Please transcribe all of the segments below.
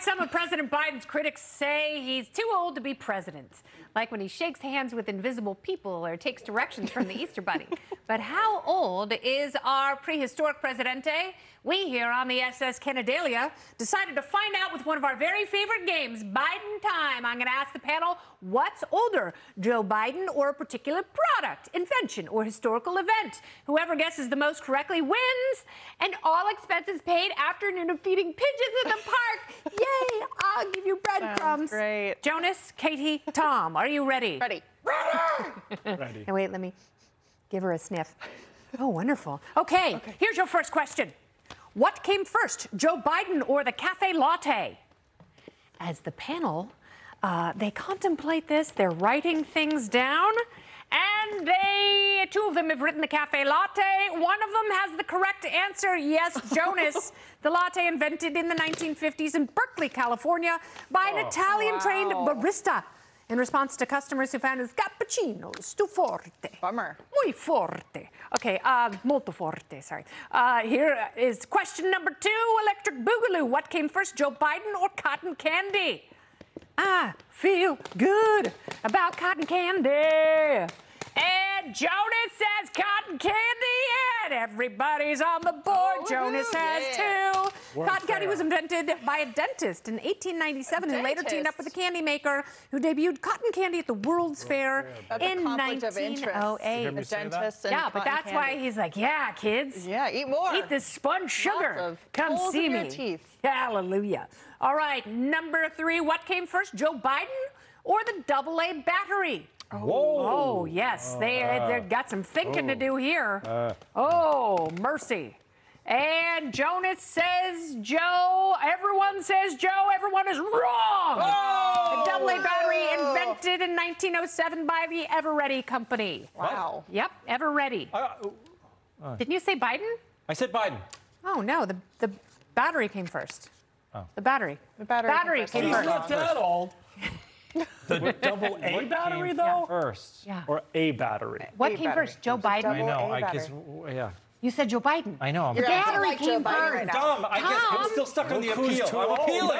right, some of President Biden's critics say he's too old to be president, like when he shakes hands with invisible people or takes directions from the Easter Bunny. But how old is our prehistoric presidente? Eh? We here on the SS Canadalia decided to find out with one of our very favorite games, Biden Time. I'm going to ask the panel what's older, Joe Biden or a particular product, invention, or historical event? Whoever guesses the most correctly wins, and all expenses paid afternoon of feeding pigeons in the park. Yay! I'll give you breadcrumbs. great. Jonas, Katie, Tom, are you ready? Ready. Ready. Now, wait, let me give her a sniff. Oh, wonderful. Okay, okay, here's your first question What came first, Joe Biden or the cafe latte? As the panel, uh, they contemplate this, they're writing things down, and they, two of them have written the cafe latte. One of them has the correct answer. Yes, Jonas, the latte invented in the 1950s in Berkeley, California, by an Italian trained wow. barista in response to customers who found his cappuccinos too forte. Bummer. Muy forte. Okay, uh, molto forte, sorry. Uh, here is question number two Electric Boogaloo. What came first, Joe Biden or cotton candy? I feel good about cotton candy. And Jonas says cotton candy, and everybody's on the board. Oh, Jonas has yeah. two. World cotton candy was invented by a dentist in 1897 A who later teamed up with a candy maker who debuted cotton candy at the World's Fair That's a in conflict of interest. Did oh you 1908. A dentist and Yeah, but cotton that's why he's like, yeah, kids. Yeah, eat more. Eat this sponge sugar. Come see me. teeth. Hallelujah. All right, number three. What came first, Joe Biden or the double A battery? Whoa. Oh, yes, they Uh, they've got some thinking to oh. do here. Uh. oh, mercy. And Jonas says Joe. Everyone says Joe. Everyone is wrong. Oh. the double A battery invented in 1907 by the Eveready Company. wow. Yep, Eveready. Uh, Didn't you say Biden? I said Biden. Oh no, the the battery came first. Oh. The battery. The battery battery came came first. first. He's not that old. The double A What battery, came though? First. Yeah. Or a battery? What A came battery. first, Joe Biden? double- I know. A I guess. Yeah. You said Joe Biden. I know. I'm The You're battery like Joe came Biden first. right now. Dumb. I guess I'm Tom. still stuck on the Look who's appeal. too I'm old appealing.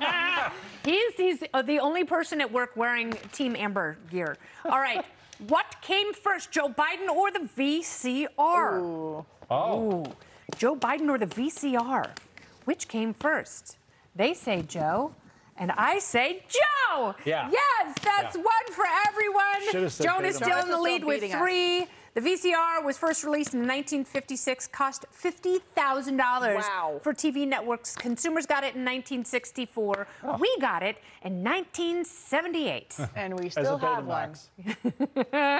now. He's he's uh, the only person at work wearing Team Amber gear. All right. what came first, Joe Biden or the VCR? Ooh. Oh. Ooh. Joe Biden or the VCR? Which came first? They say Joe, and I say Joe. Yeah. Yes, that's Yeah. one for everyone. Should've said Jonas Tatum. still in the lead with beating us. three. The VCR was first released in 1956, cost $50,000 Wow. for TV networks. Consumers got it in 1964. Oh. We got it in 1978. And we still a have one.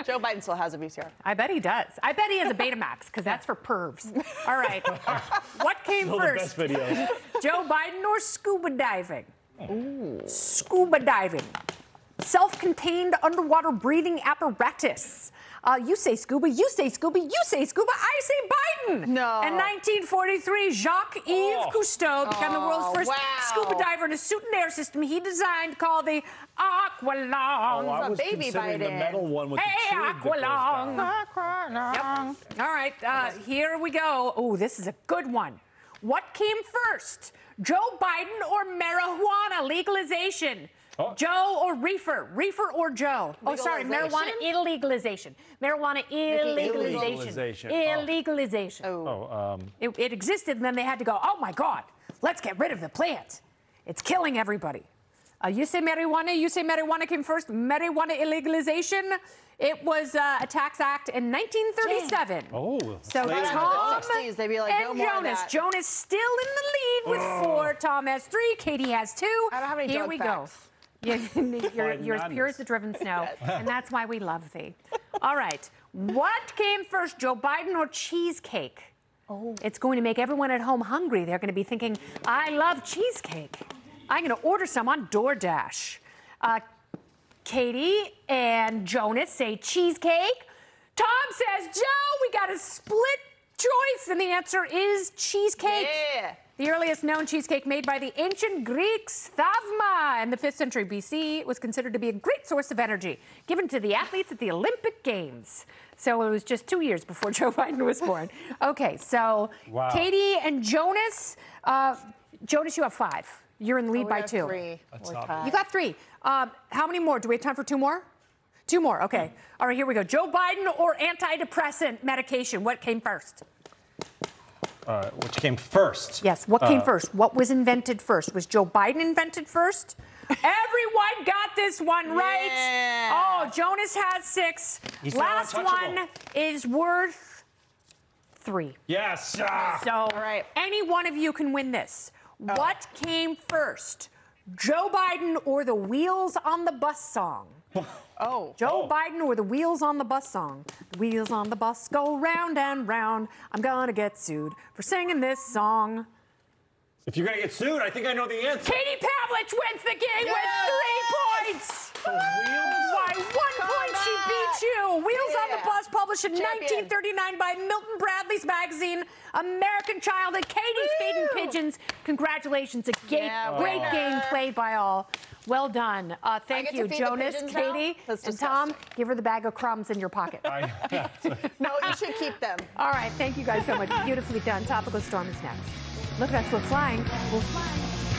Joe Biden still has a VCR. I bet he does. I bet he has a Betamax because that's for pervs. All right. what came Still the first? best videos. Joe Biden or scuba diving? Scuba diving. Self contained underwater breathing apparatus. Uh, you say scuba, you say scuba, you say scuba, I say Biden. No. In 1943, Jacques Yves Oh. Cousteau became the world's Oh, first wow. scuba diver in a suit and air system he designed called the Aqualung. Oh, I a was baby considering the metal one with Hey, the tube that goes Aqualung. Yep. All right, uh, here we go. Oh, this is a good one. What came first, Joe Biden or marijuana legalization? Oh. Joe or reefer? Reefer or Joe? Oh, sorry, marijuana illegalization. Marijuana illegalization. Illegalization. Illegalization. Oh. Oh. Um. It, it existed, and then they had to go, oh my God, let's get rid of the plant. It's killing everybody. Uh, you say marijuana, you say marijuana came first. Marijuana illegalization, it was uh, a tax act in 1937. Oh. So Right Tom the 60s, they'd be like, and no more Jonas. that. Jonas still in the lead with four. Tom has three. Katie has two. I don't have any Here drug we facts. go. Yeah, you're, you're as pure as the driven snow, and that's why we love thee. All right. What came first, Joe Biden or cheesecake? Oh. It's going to make everyone at home hungry. They're going to be thinking, I love cheesecake. I'm going to order some on DoorDash. Uh, Katie and Jonas say cheesecake. Tom says, Joe, we got a split choice, and the answer is cheesecake. Yeah. The earliest known cheesecake made by the ancient Greeks, thavma, in the 5th century BC, was considered to be a great source of energy given to the athletes at the Olympic Games. So it was just two years before Joe Biden was born. Okay, so Wow. Katie and Jonas, uh, Jonas, you have five. You're in the lead We by got two. Three. That's We're not- tied. You got three. Um, how many more? Do we have time for two more? Two more. Okay. All right, here we go. Joe Biden or antidepressant medication? What came first? Uh, which came first? Yes. What came Uh, first? What was invented first? Was Joe Biden invented first? Everyone got this one right. Yeah. Oh, Jonas has six. He's Last one is worth three. Yes. Ah. So right. any one of you can win this. Oh. What came first? Joe Biden or the Wheels on the Bus song? Oh. Joe Oh. Biden or the Wheels on the Bus song? The wheels on the bus go round and round. I'm gonna get sued for singing this song. If you're gonna get sued, I think I know the answer. Katie Pavlich wins the game with three points. The wheels. By one Come point, she on. beat you. Wheels on the Bus, published in Champion. 1939 by Milton Bradley's magazine, American Child, and Katie's Feeding Woo. Pigeons. Congratulations. A ga- Yeah, great winner. game played by all. Well done. Uh, thank you, Jonas. Katie, That's and Tom. Give her the bag of crumbs in your pocket. No, you should keep them. All right. Thank you guys so much. Beautifully done. Tropical Storm is next. Look at us. We're flying. We're flying.